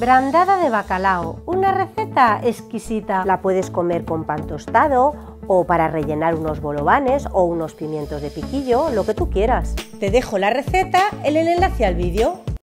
Brandada de bacalao, una receta exquisita. La puedes comer con pan tostado o para rellenar unos bolovanes o unos pimientos de piquillo, lo que tú quieras. Te dejo la receta en el enlace al vídeo.